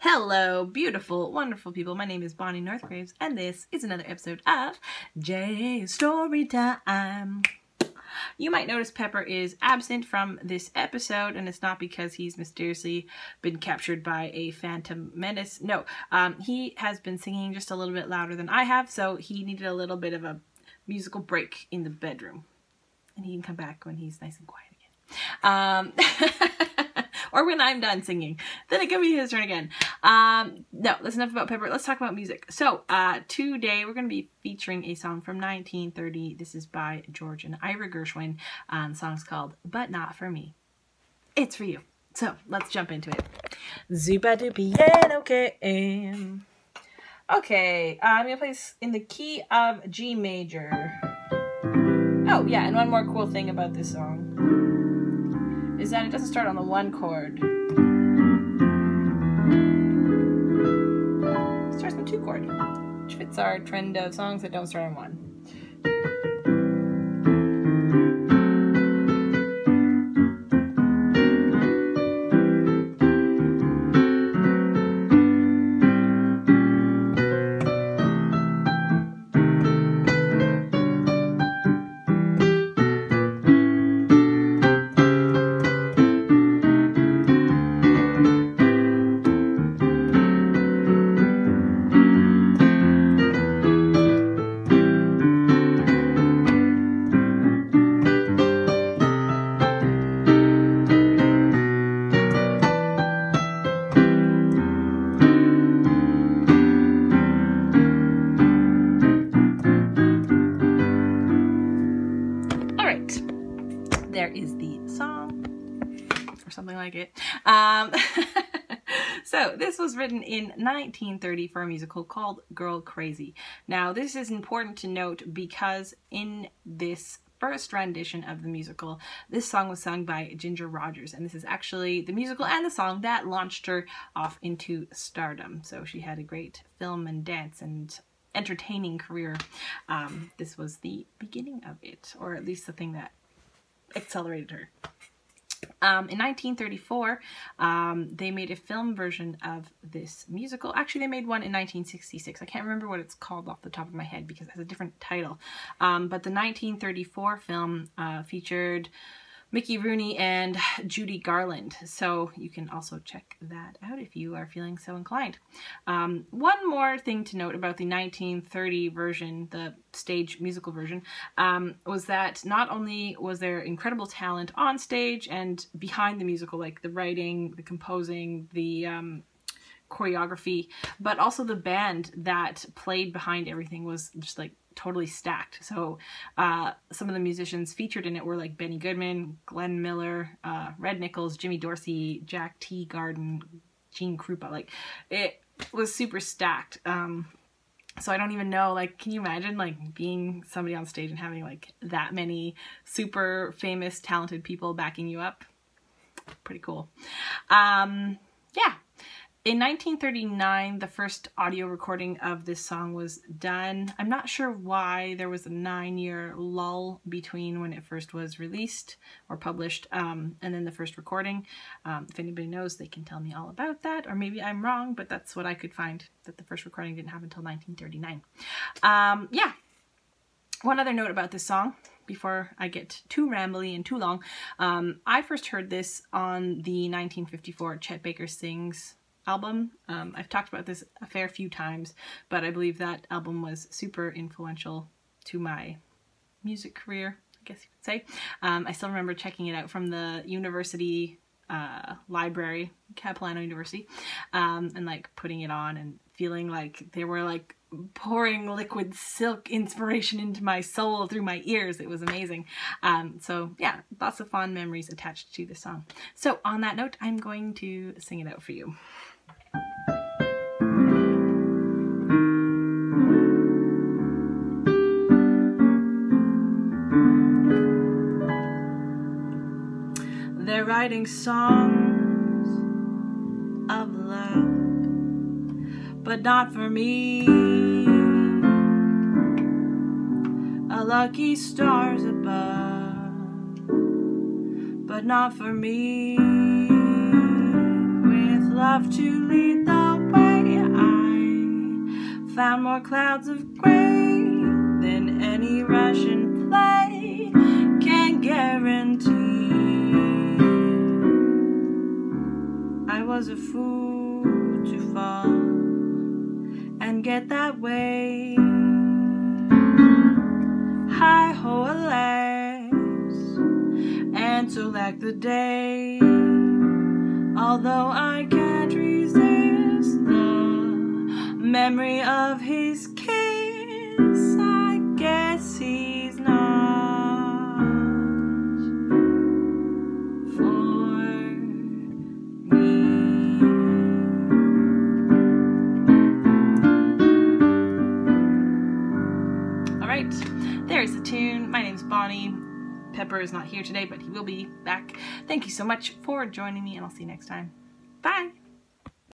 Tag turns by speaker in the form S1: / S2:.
S1: Hello, beautiful, wonderful people. My name is Bonnie Northgraves, and this is another episode of Jazz Story Time. You might notice Pepper is absent from this episode, and it's not because he's mysteriously been captured by a phantom menace. No, um, he has been singing just a little bit louder than I have, so he needed a little bit of a musical break in the bedroom. And he can come back when he's nice and quiet again. Um, or when I'm done singing. Then it can be his turn again. Um, no, that's enough about Pepper. Let's talk about music. So uh, today we're going to be featuring a song from 1930. This is by George and Ira Gershwin. Um, the song's called But Not For Me. It's for you. So let's jump into it. Zupa doopy and okay. Okay, uh, I'm to play this in the key of G major. Oh, yeah, and one more cool thing about this song is that it doesn't start on the one chord. It starts on two chord, which fits our trend of songs that don't start on one. There is the song or something like it. Um, so this was written in 1930 for a musical called Girl Crazy. Now this is important to note because in this first rendition of the musical, this song was sung by Ginger Rogers, and this is actually the musical and the song that launched her off into stardom. So she had a great film and dance and entertaining career. Um, this was the beginning of it, or at least the thing that accelerated her. Um, in 1934, um, they made a film version of this musical. Actually, they made one in 1966. I can't remember what it's called off the top of my head because it has a different title. Um, but the 1934 film uh, featured Mickey Rooney and Judy Garland. So you can also check that out if you are feeling so inclined. Um, one more thing to note about the 1930 version, the stage musical version, um, was that not only was there incredible talent on stage and behind the musical, like the writing, the composing, the um, choreography, but also the band that played behind everything was just like totally stacked. So uh, some of the musicians featured in it were like Benny Goodman, Glenn Miller, uh, Red Nichols, Jimmy Dorsey, Jack Teagarden, Gene Krupa. Like it was super stacked. Um, so I don't even know, like, can you imagine, like, being somebody on stage and having, like, that many super famous, talented people backing you up? Pretty cool. Um, yeah, in 1939, the first audio recording of this song was done. I'm not sure why there was a nine-year lull between when it first was released or published um, and then the first recording. Um, if anybody knows, they can tell me all about that, or maybe I'm wrong, but that's what I could find, that the first recording didn't happen until 1939. Um, yeah, one other note about this song before I get too rambly and too long. Um, I first heard this on the 1954 Chet Baker Sings album. Um, I've talked about this a fair few times, but I believe that album was super influential to my music career, I guess you could say. Um, I still remember checking it out from the university uh, library, Capilano University, um, and like putting it on and feeling like they were like pouring liquid silk inspiration into my soul through my ears. It was amazing. Um, so yeah, lots of fond memories attached to this song. So on that note, I'm going to sing it out for you. They're writing songs of love, but not for me. A lucky stars above, but not for me. Love to lead the way. I found more clouds of gray than any Russian play can guarantee. I was a fool to fall and get that way. Hi ho, alas, and so lack the day. Although I can't memory of his kiss, I guess he's not for me. All right, there's the tune. My name's Bonnie. Pepper is not here today, but he will be back. Thank you so much for joining me, and I'll see you next time. Bye.